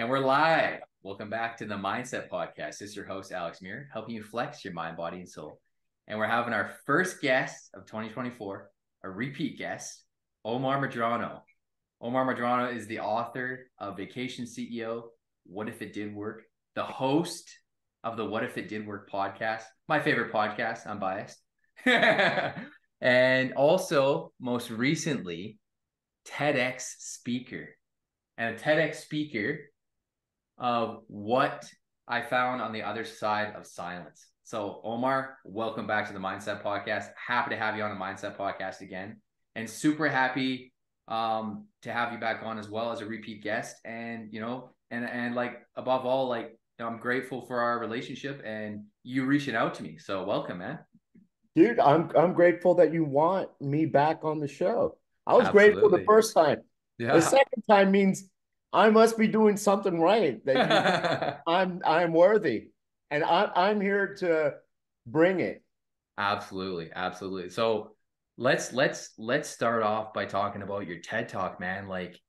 And we're live. Welcome back to the MindCep Podcast. This is your host, Alex Muir, helping you flex your mind, body, and soul. And we're having our first guest of 2024, a repeat guest, Omar Medrano. Omar Medrano is the author of Vacation CEO, What If It Did Work, the host of the What If It Did Work podcast, my favorite podcast. I'm biased. and also, most recently, TEDx speaker. And a TEDx speaker of what I found on the other side of silence. So, Omar, welcome back to the MindCep Podcast. Happy to have you on the MindCep Podcast again, and super happy um, to have you back on as well as a repeat guest. And you know, and and like above all, like I'm grateful for our relationship and you reaching out to me. So, welcome, man. Dude, I'm I'm grateful that you want me back on the show. I was Absolutely. grateful the first time. Yeah. The second time means I must be doing something right. That you, I'm I'm worthy, and I'm I'm here to bring it. Absolutely, absolutely. So let's let's let's start off by talking about your TED Talk, man. Like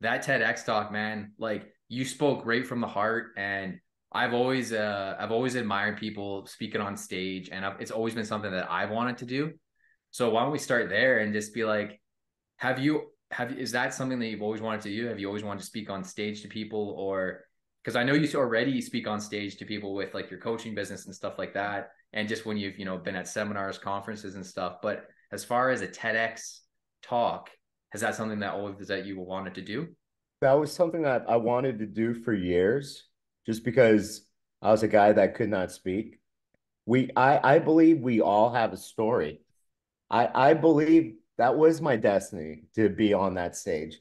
that TEDx talk, man. Like you spoke right from the heart, and I've always uh I've always admired people speaking on stage, and I've, it's always been something that I've wanted to do. So why don't we start there and just be like, have you have is that something that you've always wanted to do? Have you always wanted to speak on stage to people, or because I know you already speak on stage to people with like your coaching business and stuff like that, and just when you've you know been at seminars, conferences, and stuff. But as far as a TEDx talk, is that something that always that you wanted to do? That was something that I wanted to do for years, just because I was a guy that could not speak. We, I, I believe we all have a story. I, I believe that was my destiny to be on that stage,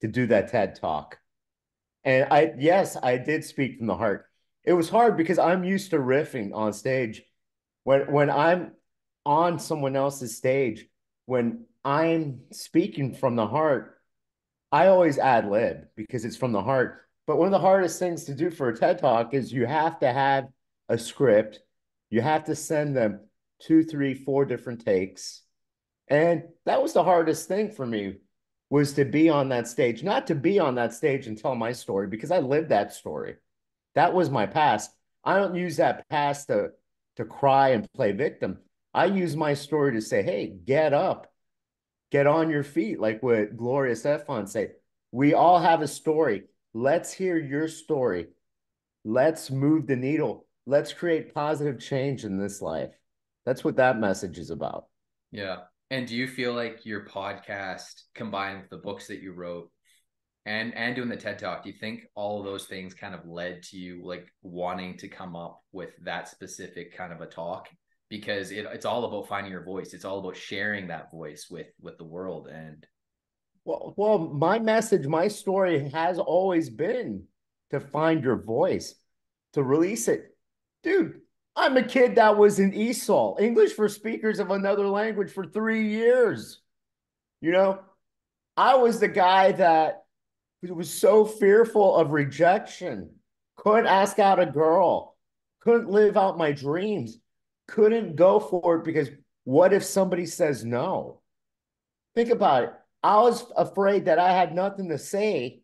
to do that TED talk. And I, yes, I did speak from the heart. It was hard because I'm used to riffing on stage. When when I'm on someone else's stage, when I'm speaking from the heart, I always ad lib because it's from the heart. But one of the hardest things to do for a TED talk is you have to have a script. You have to send them two, three, four different takes and that was the hardest thing for me was to be on that stage, not to be on that stage and tell my story because I lived that story. That was my past. I don't use that past to to cry and play victim. I use my story to say, "Hey, get up. Get on your feet." Like what Gloria Estefan said. We all have a story. Let's hear your story. Let's move the needle. Let's create positive change in this life. That's what that message is about. Yeah. And do you feel like your podcast combined with the books that you wrote and and doing the TED Talk, do you think all of those things kind of led to you like wanting to come up with that specific kind of a talk? Because it, it's all about finding your voice. It's all about sharing that voice with with the world. And well, well, my message, my story has always been to find your voice, to release it. Dude, I'm a kid that was in ESOL, English for speakers of another language, for three years. You know, I was the guy that was so fearful of rejection, couldn't ask out a girl, couldn't live out my dreams, couldn't go for it because what if somebody says no? Think about it. I was afraid that I had nothing to say,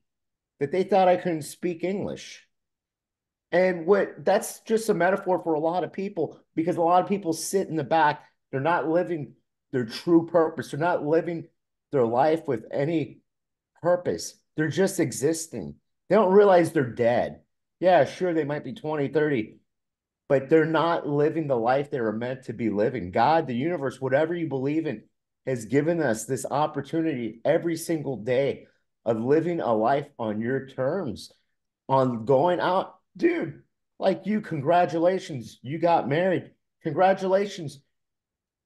that they thought I couldn't speak English. And what that's just a metaphor for a lot of people because a lot of people sit in the back. They're not living their true purpose. They're not living their life with any purpose. They're just existing. They don't realize they're dead. Yeah, sure, they might be 20, 30, but they're not living the life they were meant to be living. God, the universe, whatever you believe in, has given us this opportunity every single day of living a life on your terms, on going out dude, like you, congratulations, you got married. Congratulations.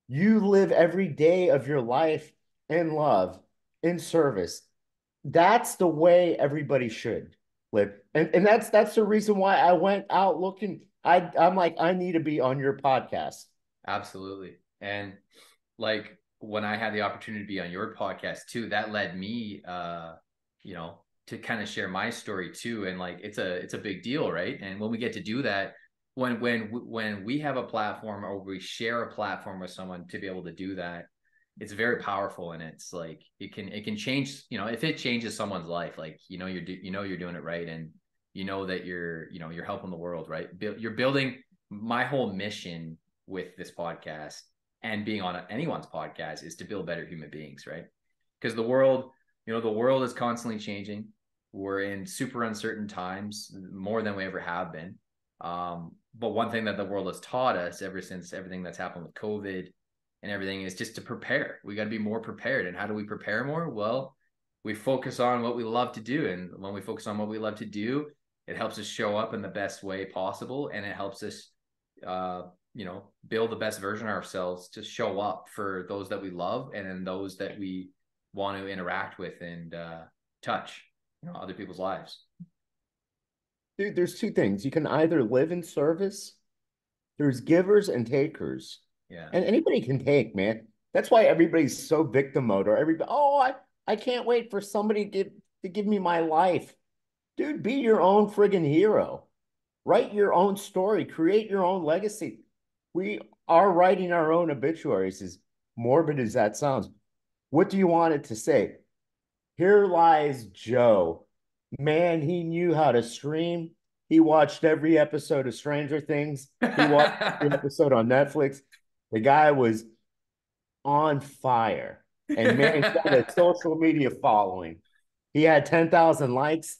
You live every day of your life in love, in service. That's the way everybody should live. And, and that's that's the reason why I went out looking. I I'm like, I need to be on your podcast. Absolutely. And like when I had the opportunity to be on your podcast too, that led me uh, you know, to kind of share my story too and like it's a it's a big deal right? And when we get to do that when when when we have a platform or we share a platform with someone to be able to do that it's very powerful and it's like it can it can change you know if it changes someone's life like you know you're do, you know you're doing it right and you know that you're you know you're helping the world right? You're building my whole mission with this podcast and being on anyone's podcast is to build better human beings right? Because the world you know the world is constantly changing we're in super uncertain times more than we ever have been. Um, but one thing that the world has taught us ever since everything that's happened with covid and everything is just to prepare. We got to be more prepared. And how do we prepare more? Well we focus on what we love to do. And when we focus on what we love to do it helps us show up in the best way possible. And it helps us uh, you know build the best version of ourselves to show up for those that we love and then those that we want to interact with and uh, touch you know other people's lives. Dude there's two things. You can either live in service there's givers and takers. Yeah. And anybody can take man. That's why everybody's so victim mode or everybody oh i i can't wait for somebody to give to give me my life. Dude be your own friggin hero. Write your own story. Create your own legacy. We are writing our own obituaries as morbid as that sounds. What do you want it to say here lies joe. Man he knew how to stream he watched every episode of stranger things. He watched every episode on netflix. The guy was on fire. And man he got a social media following. He had 10,000 likes.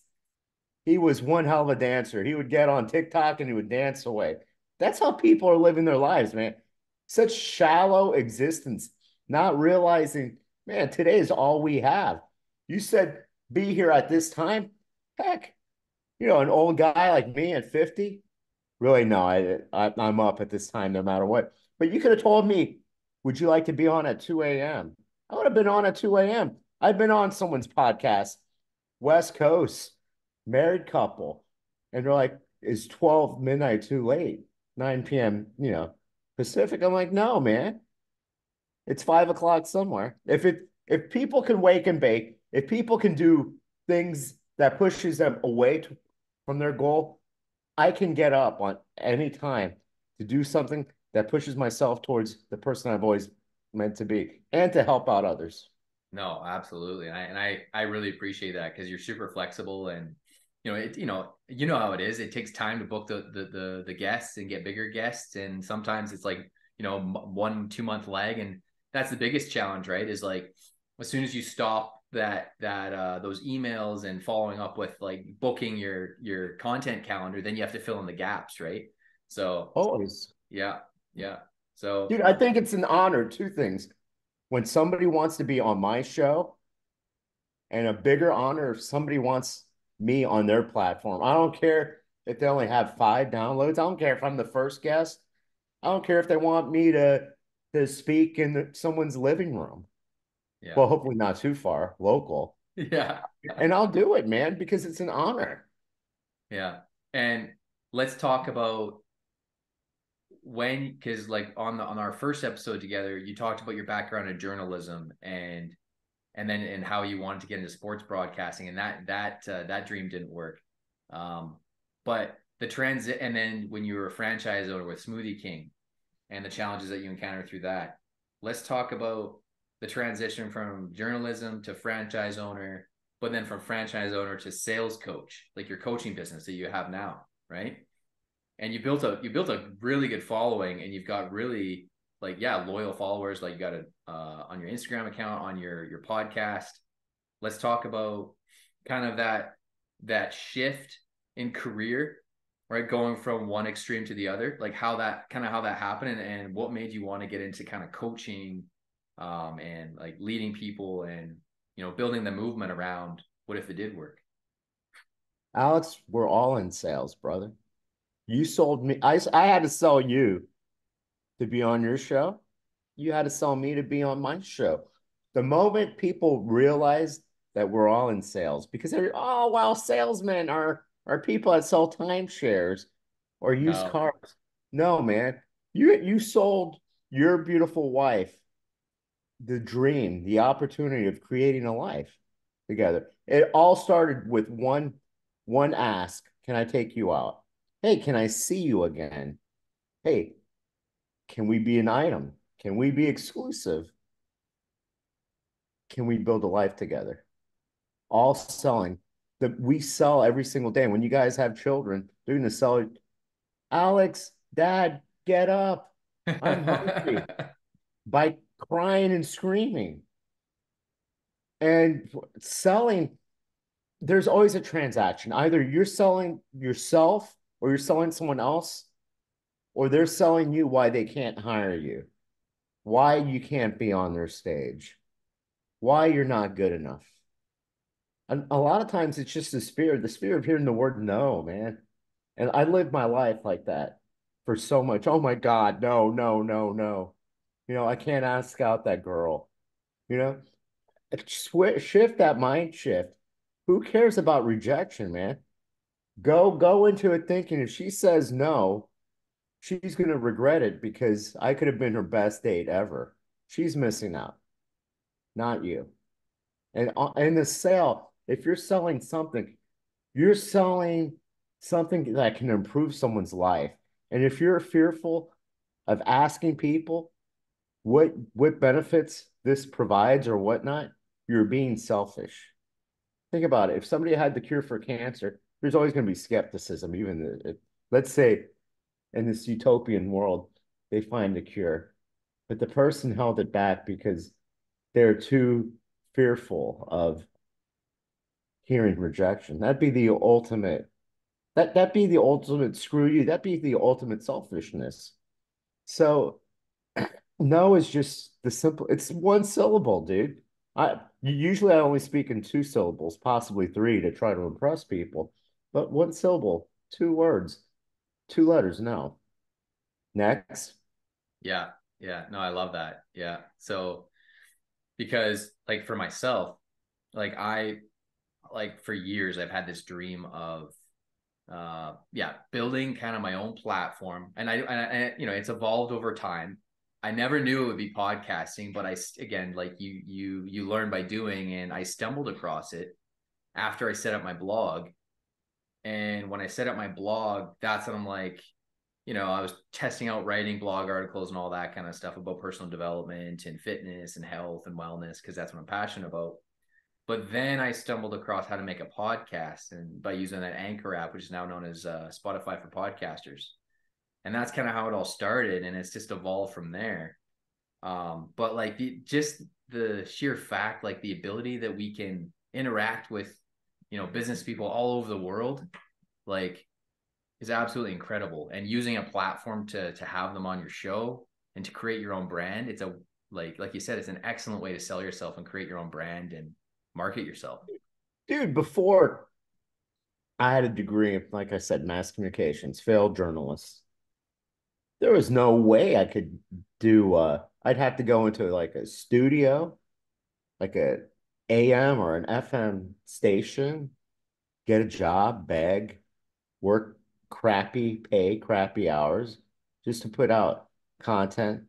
He was one hell of a dancer. He would get on tiktok and he would dance away. That's how people are living their lives, man. Such shallow existence, not realizing, man, today is all we have. You said be here at this time. Heck, you know, an old guy like me at 50, really, no, I, I, I'm up at this time no matter what. But you could have told me, would you like to be on at 2 a.m.? I would have been on at 2 a.m. I've been on someone's podcast, West Coast, married couple, and they're like, is 12 midnight too late? 9 p.m., you know, Pacific. I'm like, no, man. It's five o'clock somewhere. If it if people can wake and bake, if people can do things that pushes them away to, from their goal, I can get up on any time to do something that pushes myself towards the person I've always meant to be and to help out others. No, absolutely. And I, and I, I really appreciate that because you're super flexible and you know, it, you know, you know how it is. It takes time to book the, the, the, the guests and get bigger guests. And sometimes it's like, you know, one, two month lag. And that's the biggest challenge, right? Is like, as soon as you stop that, that, uh, those emails and following up with like booking your, your content calendar, then you have to fill in the gaps. Right. So always. Yeah. Yeah. So dude, I think it's an honor. Two things. When somebody wants to be on my show and a bigger honor if somebody wants me on their platform. I don't care if they only have five downloads. I don't care if I'm the first guest. I don't care if they want me to to speak in the, someone's living room. Yeah. Well, hopefully not too far, local. Yeah. And I'll do it, man, because it's an honor. Yeah. And let's talk about when because like on the on our first episode together, you talked about your background in journalism and and then and how you wanted to get into sports broadcasting and that that uh, that dream didn't work um, but the transit and then when you were a franchise owner with smoothie king and the challenges that you encountered through that let's talk about the transition from journalism to franchise owner but then from franchise owner to sales coach like your coaching business that you have now right? And you built a you built a really good following and you've got really like yeah loyal followers like you got it uh, on your instagram account on your your podcast. Let's talk about kind of that that shift in career right? Going from one extreme to the other like how that kind of how that happened and, and what made you want to get into kind of coaching um, and like leading people and you know building the movement around what if it did work alex we're all in sales brother you sold me i, I had to sell you to be on your show, you had to sell me to be on my show. The moment people realize that we're all in sales, because they're oh wow, salesmen are are people that sell timeshares or used no. cars. No, man, you you sold your beautiful wife the dream, the opportunity of creating a life together. It all started with one one ask: Can I take you out? Hey, can I see you again? Hey, can we be an item? Can we be exclusive? Can we build a life together? All selling that we sell every single day. When you guys have children, they're going to sell it. Alex, dad, get up. I'm hungry by crying and screaming. And selling, there's always a transaction. Either you're selling yourself or you're selling someone else, or they're selling you why they can't hire you, why you can't be on their stage, why you're not good enough. And a lot of times it's just the spirit, the spirit of hearing the word no, man. And I lived my life like that for so much. Oh my God, no, no, no, no. You know, I can't ask out that girl. You know, Sw- shift that mind shift. Who cares about rejection, man? Go go into it thinking if she says no, she's gonna regret it because I could have been her best date ever. She's missing out, not you. And uh, in the sale, if you're selling something, you're selling something that can improve someone's life. And if you're fearful of asking people what what benefits this provides or whatnot, you're being selfish. Think about it. If somebody had the cure for cancer, there's always going to be skepticism. Even if, let's say in this utopian world, they find a cure, but the person held it back because they're too fearful of hearing rejection. That'd be the ultimate. That that be the ultimate screw you. That'd be the ultimate selfishness. So no is just the simple. It's one syllable, dude. I usually I only speak in two syllables, possibly three, to try to impress people. But one syllable, two words, two letters. No. Next. Yeah. Yeah. No, I love that. Yeah. So because like for myself, like I like for years I've had this dream of uh yeah, building kind of my own platform. And I and I, you know, it's evolved over time. I never knew it would be podcasting, but I again like you you you learn by doing and I stumbled across it after I set up my blog. And when I set up my blog, that's when I'm like, you know, I was testing out writing blog articles and all that kind of stuff about personal development and fitness and health and wellness because that's what I'm passionate about. But then I stumbled across how to make a podcast and by using that Anchor app, which is now known as uh, Spotify for podcasters and that's kind of how it all started and it's just evolved from there. Um but like just the sheer fact like the ability that we can interact with you know business people all over the world like is absolutely incredible. And using a platform to to have them on your show and to create your own brand it's a like like you said it's an excellent way to sell yourself and create your own brand and market yourself. Dude before i had a degree like i said mass communications failed journalist there was no way I could do uh I'd have to go into like a studio, like a AM or an FM station, get a job, beg, work crappy pay, crappy hours just to put out content,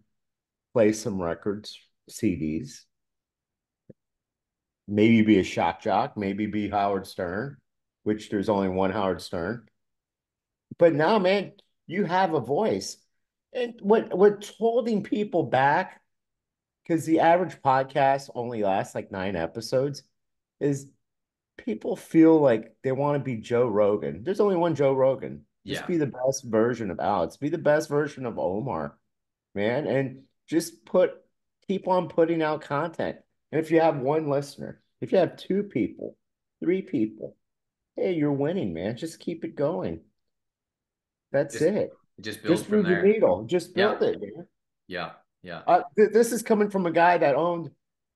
play some records, CDs. Maybe be a shock jock, maybe be Howard Stern, which there's only one Howard Stern. But now, man, you have a voice and what what's holding people back, because the average podcast only lasts like nine episodes, is people feel like they want to be Joe Rogan. There's only one Joe Rogan. Just yeah. be the best version of Alex. Be the best version of Omar, man. And just put keep on putting out content. And if you have one listener, if you have two people, three people, hey, you're winning, man. Just keep it going. That's it. Just build just move the needle. Just build yeah. it, man. Yeah, yeah. Uh, th- this is coming from a guy that owned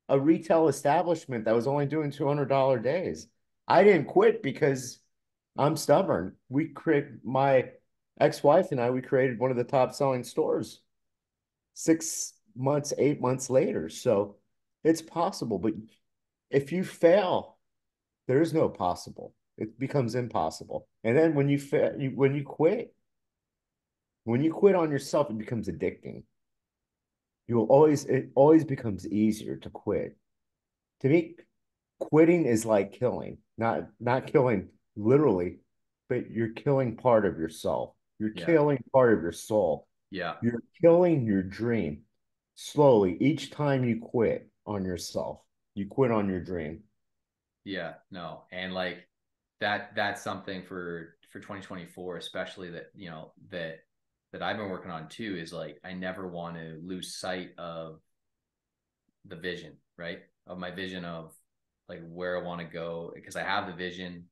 a retail establishment that was only doing two hundred dollar days. I didn't quit because I'm stubborn. We create my ex-wife and I. We created one of the top selling stores six months, eight months later. So it's possible, but if you fail, there is no possible. It becomes impossible. And then when you fail, you, when you quit, when you quit on yourself, it becomes addicting. You will always, it always becomes easier to quit. To me, quitting is like killing, not not killing literally, but you're killing part of yourself. You're yeah. killing part of your soul. Yeah. You're killing your dream slowly each time you quit on yourself. You quit on your dream. Yeah, no. And like that that's something for for 2024 especially that you know that that I've been working on too is like I never want to lose sight of the vision, right? Of my vision of like where I want to go because I have the vision,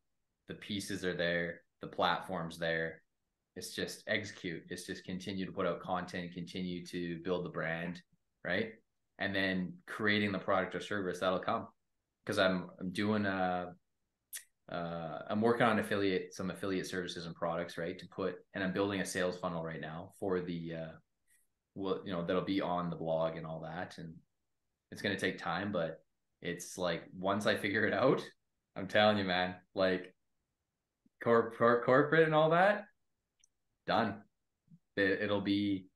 the pieces are there, the platform's there. It's just execute. It's just continue to put out content, continue to build the brand, right? And then creating the product or service that'll come. Because I'm I'm doing a uh, I'm working on affiliate some affiliate services and products, right? To put and I'm building a sales funnel right now for the uh, well, you know, that'll be on the blog and all that, and it's gonna take time, but it's like once I figure it out, I'm telling you, man, like corp, corp corporate and all that, done. It, will be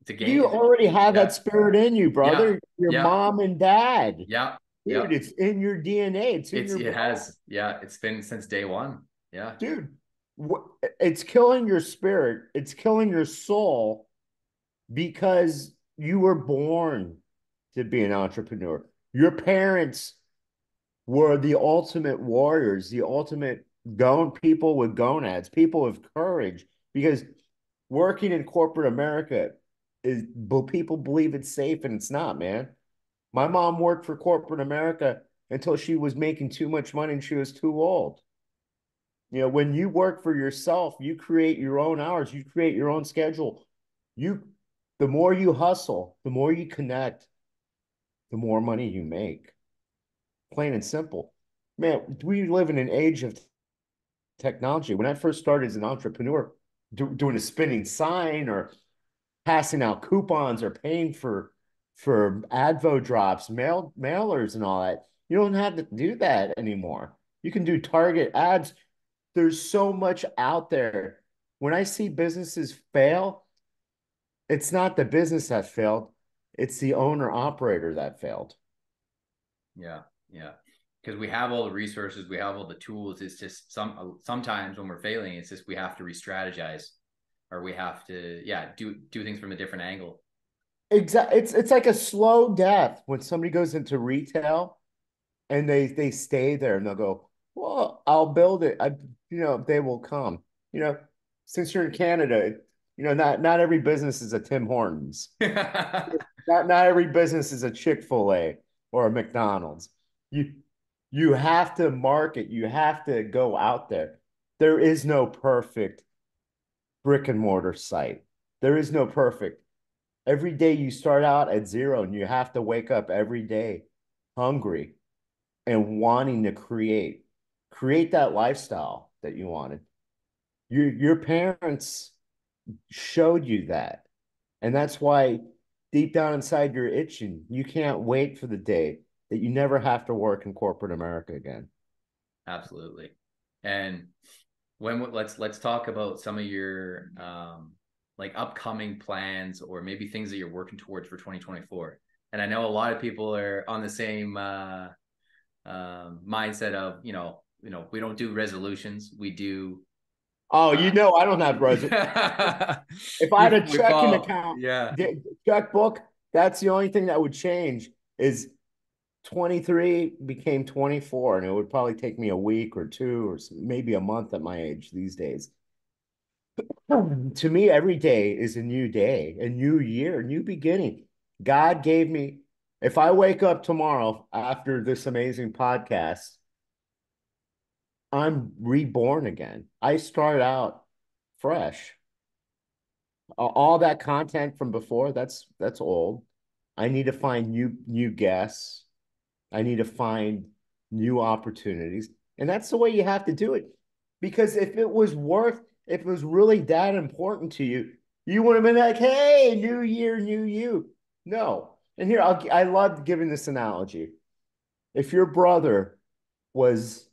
it's a game. You already have yeah. that spirit in you, brother. Yeah. Your yeah. mom and dad. Yeah. Dude, yep. it's in your DNA. It's in it's, your it has. Yeah, it's been since day one. Yeah. Dude, it's killing your spirit. It's killing your soul because you were born to be an entrepreneur. Your parents were the ultimate warriors, the ultimate gone people with gonads, people with courage. Because working in corporate America is but people believe it's safe and it's not, man. My mom worked for corporate America until she was making too much money and she was too old. You know, when you work for yourself, you create your own hours, you create your own schedule. You the more you hustle, the more you connect, the more money you make. Plain and simple. Man, we live in an age of technology. When I first started as an entrepreneur, do, doing a spinning sign or passing out coupons or paying for for advo drops, mail mailers, and all that. You don't have to do that anymore. You can do target ads. There's so much out there. When I see businesses fail, it's not the business that failed, it's the owner operator that failed. Yeah, yeah. Because we have all the resources, we have all the tools. It's just some sometimes when we're failing, it's just we have to re-strategize or we have to, yeah, do do things from a different angle. Exactly. It's it's like a slow death when somebody goes into retail and they they stay there and they'll go, Well, I'll build it. I you know, they will come. You know, since you're in Canada, you know, not not every business is a Tim Hortons. not not every business is a Chick-fil-A or a McDonald's. You you have to market, you have to go out there. There is no perfect brick and mortar site. There is no perfect every day you start out at zero and you have to wake up every day hungry and wanting to create create that lifestyle that you wanted. Your your parents showed you that. And that's why deep down inside you're itching. You can't wait for the day that you never have to work in corporate america again. Absolutely. And when let's let's talk about some of your um like upcoming plans or maybe things that you're working towards for 2024 and i know a lot of people are on the same uh, uh, mindset of you know you know we don't do resolutions. We do oh you uh, know i don't have resolutions if i had a checking account yeah. checkbook that's the only thing that would change is 23 became 24 and it would probably take me a week or two or maybe a month at my age these days to me, every day is a new day, a new year, a new beginning. God gave me, if I wake up tomorrow after this amazing podcast, I'm reborn again. I start out fresh. All that content from before, that's that's old. I need to find new new guests. I need to find new opportunities. And that's the way you have to do it. Because if it was worth if it was really that important to you, you would have been like, hey, new year, new you. No. And here, I'll, I love giving this analogy. If your brother was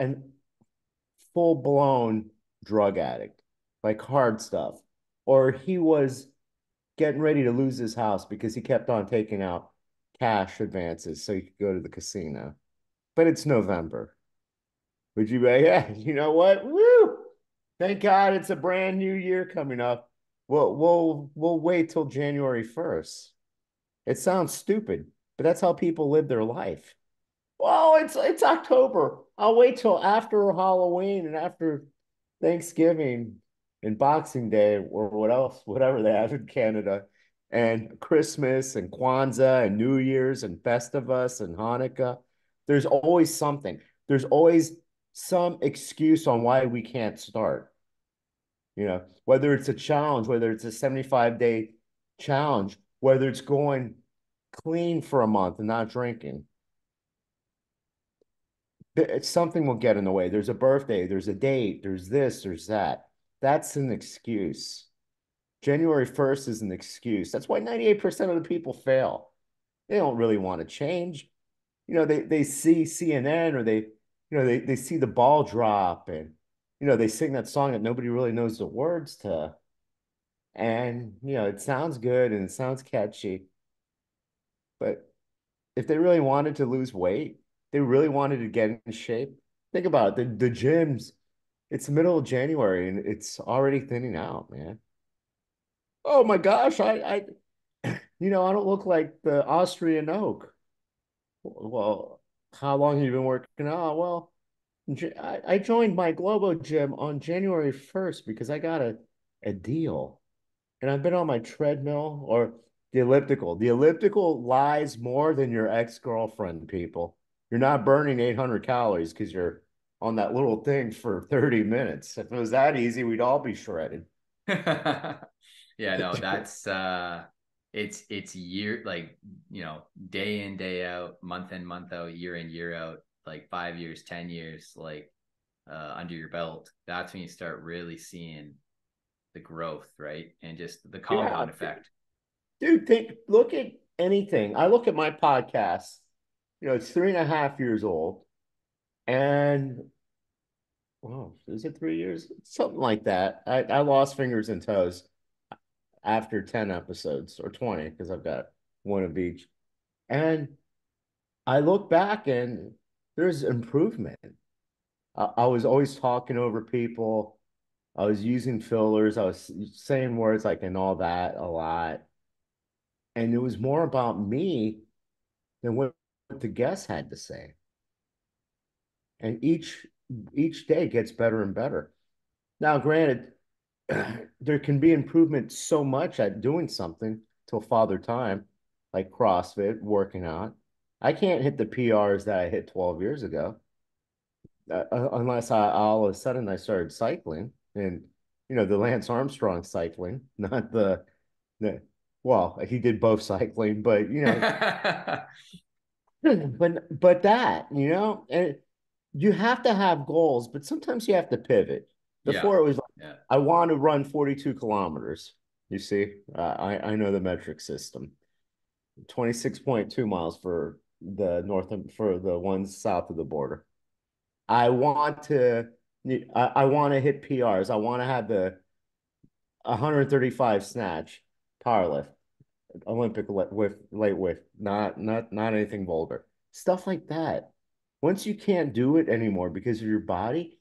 an full blown drug addict, like hard stuff, or he was getting ready to lose his house because he kept on taking out cash advances so he could go to the casino, but it's November. Would you be like, yeah, you know what? Woo! Thank God it's a brand new year coming up. We'll we'll we'll wait till January 1st. It sounds stupid, but that's how people live their life. Well, it's it's October. I'll wait till after Halloween and after Thanksgiving and Boxing Day or what else, whatever they have in Canada, and Christmas and Kwanzaa and New Year's and Festivus and Hanukkah. There's always something. There's always some excuse on why we can't start. You know, whether it's a challenge, whether it's a 75 day challenge, whether it's going clean for a month and not drinking. It's something will get in the way. There's a birthday, there's a date, there's this, there's that. That's an excuse. January 1st is an excuse. That's why 98% of the people fail. They don't really want to change. You know, they, they see CNN or they, you know, they, they see the ball drop and, you know, they sing that song that nobody really knows the words to. And, you know, it sounds good and it sounds catchy. But if they really wanted to lose weight, they really wanted to get in shape. Think about it. The, the gyms, it's middle of January and it's already thinning out, man. Oh my gosh, I, I you know, I don't look like the Austrian oak. Well, how long have you been working out? Well, I joined my Globo gym on January 1st because I got a, a deal. And I've been on my treadmill or the elliptical. The elliptical lies more than your ex-girlfriend, people. You're not burning 800 calories because you're on that little thing for 30 minutes. If it was that easy, we'd all be shredded. yeah, no, that's uh it's it's year like you know, day in, day out, month in, month out, year in, year out, like five years, ten years, like uh under your belt. That's when you start really seeing the growth, right? And just the compound yeah, effect. Dude, think look at anything. I look at my podcast, you know, it's three and a half years old. And well, is it three years? Something like that. I, I lost fingers and toes after 10 episodes or 20 because I've got one of each. And I look back and there's improvement. I, I was always talking over people. I was using fillers. I was saying words like and all that a lot. And it was more about me than what the guests had to say. And each each day gets better and better. Now, granted, there can be improvement so much at doing something till father time, like CrossFit, working out. I can't hit the PRs that I hit 12 years ago. Uh, uh, unless I all of a sudden I started cycling and you know the Lance Armstrong cycling, not the the well, he did both cycling, but you know but but that, you know, and you have to have goals, but sometimes you have to pivot. Before yeah. it was like, yeah. I want to run 42 kilometers. You see, uh, I, I know the metric system. 26.2 miles for the north for the ones south of the border. I want to I, I want to hit PRs. I want to have the 135 snatch power lift, Olympic with light weight, not not not anything vulgar. Stuff like that. Once you can't do it anymore because of your body,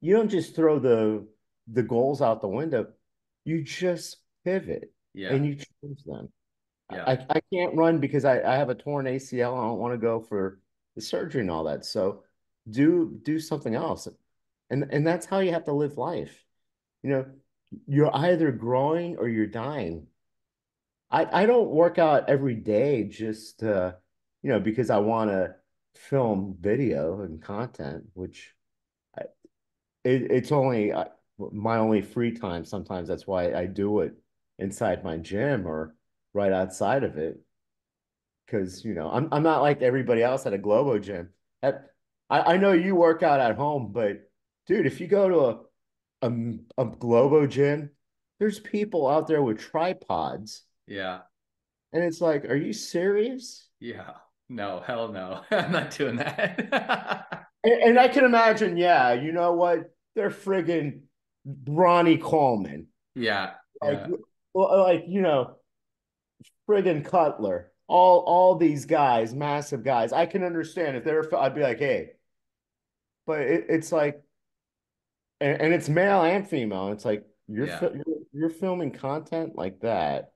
you don't just throw the the goals out the window. You just pivot yeah. and you change them. Yeah. I, I can't run because I, I have a torn ACL. I don't want to go for the surgery and all that. So do do something else. And and that's how you have to live life. You know, you're either growing or you're dying. I, I don't work out every day just uh, you know, because I want to film video and content, which I, it, it's only my only free time. Sometimes that's why I do it inside my gym or right outside of it. Cause you know, I'm I'm not like everybody else at a Globo gym. At, I, I know you work out at home, but dude, if you go to a a, a Globo gym, there's people out there with tripods. Yeah. And it's like, are you serious? Yeah. No, hell no. I'm not doing that. and, and, I can imagine, yeah, you know what? They're friggin' Ronnie Coleman. Yeah. Like, yeah. like you know, friggin' Cutler. All all these guys, massive guys. I can understand if they're I'd be like, hey. But it, it's like and, and, it's male and female. It's like you're, yeah. you're you're filming content like that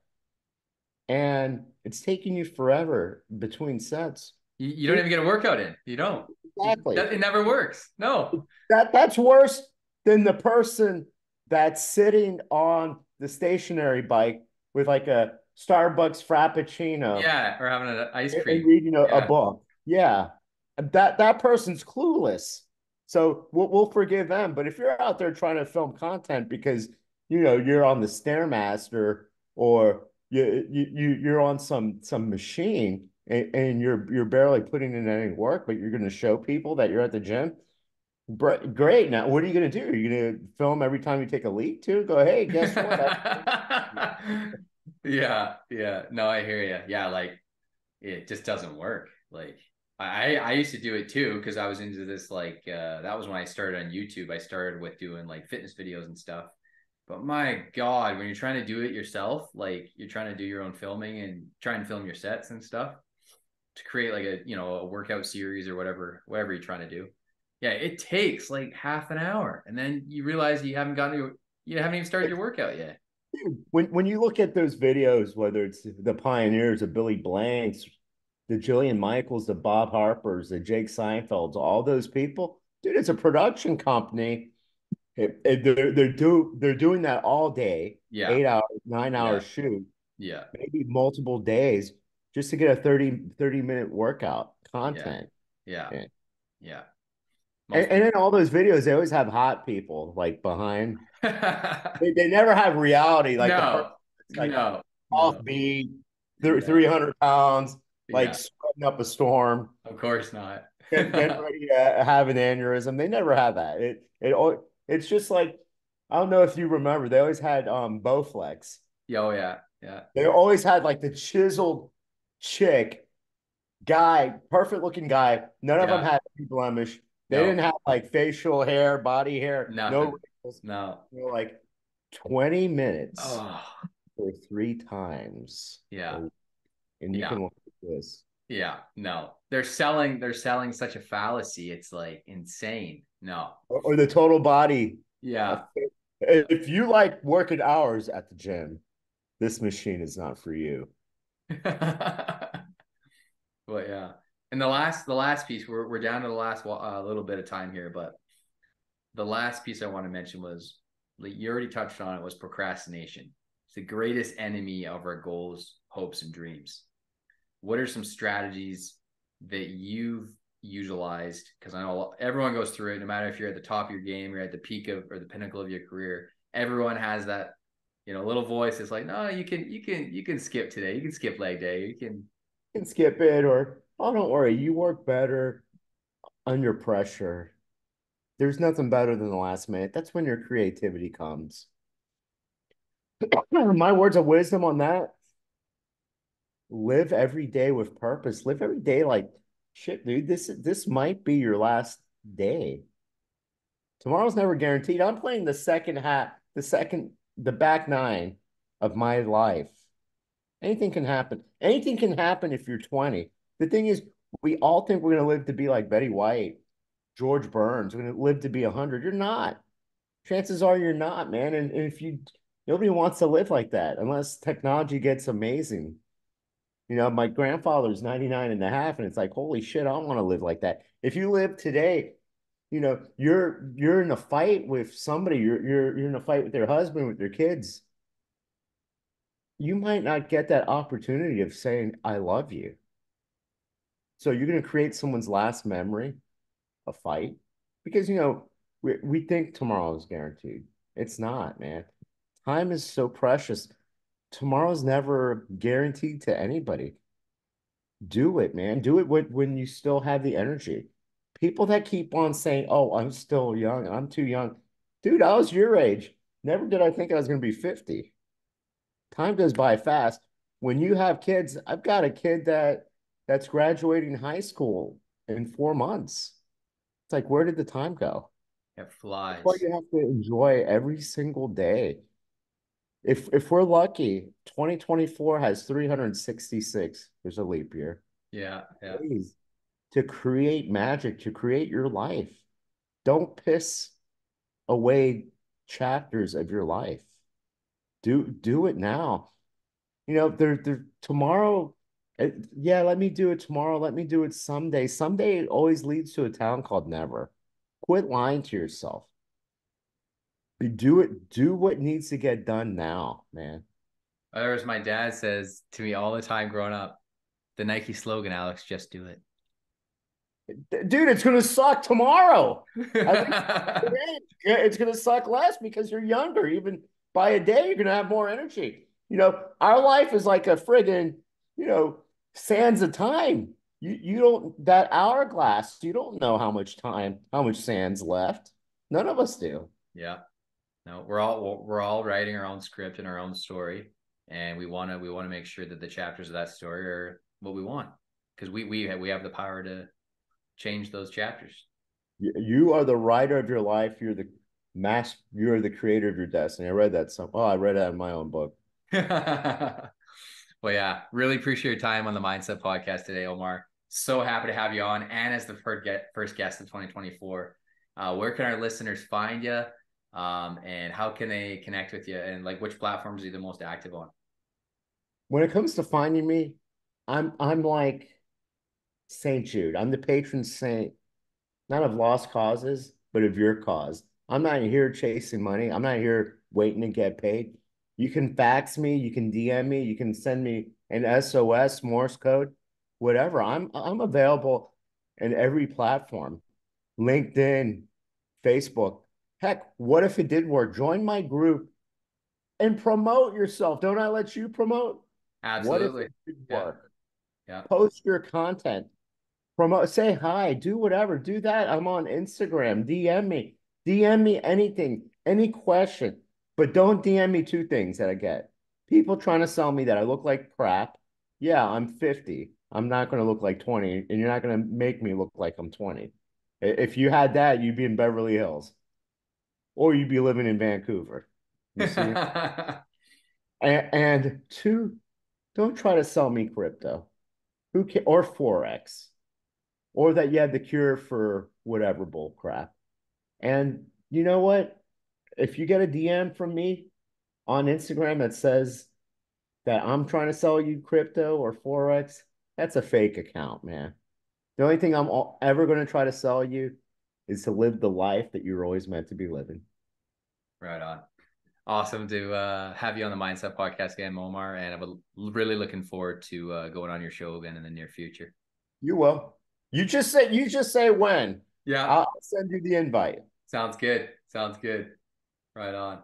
and it's taking you forever between sets. You, you don't even get a workout in. You don't. exactly. It never works. No. That that's worse than the person that's sitting on the stationary bike with like a Starbucks Frappuccino. Yeah, or having an ice cream and reading a, yeah. a book. Yeah, that that person's clueless. So we'll, we'll forgive them. But if you're out there trying to film content because you know you're on the stairmaster or you you you're on some some machine and, and you're you're barely putting in any work, but you're going to show people that you're at the gym. Great. Now, what are you going to do? Are you going to film every time you take a leak too? Go, hey, guess what? yeah, yeah. No, I hear you. Yeah, like it just doesn't work. Like I I used to do it too because I was into this like uh that was when I started on YouTube. I started with doing like fitness videos and stuff. But my God, when you're trying to do it yourself, like you're trying to do your own filming and trying to film your sets and stuff to create like a you know a workout series or whatever whatever you're trying to do. Yeah, it takes like half an hour, and then you realize you haven't gotten you haven't even started your workout yet. When when you look at those videos, whether it's the pioneers of Billy Blanks, the Jillian Michaels, the Bob Harpers, the Jake Steinfelds, all those people, dude, it's a production company. It, it, they're they're do they're doing that all day, yeah, eight hours, nine hours yeah. shoot, yeah, maybe multiple days just to get a 30, 30 minute workout content. Yeah, yeah, yeah. And, and, in all those videos, they always have hot people like behind. they, they never have reality. Like, no, the like no, offbeat, no. 300 pounds, like yeah. sweating up a storm. Of course not. get ready to have an aneurysm. They never have that. It it it's just like I don't know if you remember. They always had um Bowflex. Yeah, oh yeah, yeah. They always had like the chiseled chick guy, perfect looking guy. None of yeah. them had any blemish. They no. didn't have like facial hair, body hair, Nothing. no wrinkles. No. You know, like 20 minutes oh. for three times. Yeah. And you yeah. can watch this. Yeah, no. They're selling they're selling such a fallacy. It's like insane. No. Or, or the total body. Yeah. If you like working hours at the gym, this machine is not for you. but yeah and the last the last piece we're, we're down to the last uh, little bit of time here but the last piece i want to mention was you already touched on it was procrastination. It's the greatest enemy of our goals hopes and dreams. What are some strategies that you've utilized? Because i know everyone goes through it no matter if you're at the top of your game you're at the peak of or the pinnacle of your career everyone has that you know little voice is like no you can you can you can skip today. You can skip leg day. You can you can skip it or oh, don't worry, you work better under pressure. There's nothing better than the last minute. That's when your creativity comes. My words of wisdom on that live every day with purpose. Live every day like shit, dude. This this might be your last day. Tomorrow's never guaranteed. I'm playing the second half, the second, the back nine of my life. Anything can happen. Anything can happen if you're 20. The thing is, we all think we're going to live to be like Betty White, George Burns. We're going to live to be 100. You're not. Chances are you're not, man. And, and if you, nobody wants to live like that unless technology gets amazing. You know, my grandfather's 99 and a half, and it's like, holy shit, I don't want to live like that. If you live today, you know, you're you're in a fight with somebody, you're you're you're in a fight with your husband, with your kids. You might not get that opportunity of saying, I love you. So you're going to create someone's last memory, a fight, because you know we we think tomorrow is guaranteed. It's not, man. Time is so precious. Tomorrow's never guaranteed to anybody. Do it, man. Do it when, when you still have the energy. People that keep on saying, "Oh, I'm still young. I'm too young." Dude, I was your age. Never did I think I was going to be 50. Time goes by fast. When you have kids, I've got a kid that that's graduating high school in four months. It's like, where did the time go? It flies. That's why you have to enjoy every single day. If if we're lucky, 2024 has 366. There's a leap year. Yeah, yeah. Please, to create magic, to create your life. Don't piss away chapters of your life. Do do it now. You know, there there tomorrow Eh, yeah, let me do it tomorrow. Let me do it someday. Someday it always leads to a town called never. Quit lying to yourself. Do it. Do what needs to get done now, man. Or as my dad says to me all the time growing up, the Nike slogan, Alex, just do it. Dude, it's gonna suck tomorrow. it's gonna suck less because you're younger. Even by a day, you're gonna have more energy. You know, our life is like a friggin', you know, sands of time. You you don't that hourglass, you don't know how much time, how much sand's left. None of us do. Yeah. No, we're all we're all writing our own script and our own story. And we wanna we want to make sure that the chapters of that story are what we want. Because we we have, we have the power to change those chapters. You are the writer of your life. You're the mass. You're the creator of your destiny. I read that some. Oh, I read that in my own book. well, yeah, really appreciate your time on the MindCep Podcast today, Omar. So happy to have you on, and as the first guest of 2024. Uh, where can our listeners find you, um, and how can they connect with you, and like which platforms are you the most active on? When it comes to finding me, I'm I'm like St. Jude. I'm the patron saint, not of lost causes, but of your cause. I'm not here chasing money. I'm not here waiting to get paid. You can fax me, you can DM me, you can send me an SOS, Morse code, whatever. I'm I'm available in every platform. LinkedIn, Facebook. Heck, what if it did work? Join my group and promote yourself. Don't I let you promote? Absolutely. What if it did work? Yeah. Post your content promote say hi do whatever do that i'm on instagram dm me dm me anything any question but don't dm me two things that i get. People trying to sell me that i look like crap. Yeah i'm 50 i'm not going to look like 20 and you're not going to make me look like i'm 20 if you had that you'd be in beverly hills. Or you'd be living in vancouver. You see? And, and two don't try to sell me crypto. Who can or forex. Or that you have the cure for whatever bull crap. And you know what? If you get a DM from me on Instagram that says that I'm trying to sell you crypto or Forex, that's a fake account, man. The only thing I'm ever going to try to sell you is to live the life that you're always meant to be living. Right on. Awesome to uh, have you on the MindCep Podcast again, Omar. And I'm really looking forward to uh, going on your show again in the near future. You will. You just say you just say when. Yeah. I'll send you the invite. Sounds good. Sounds good. Right on.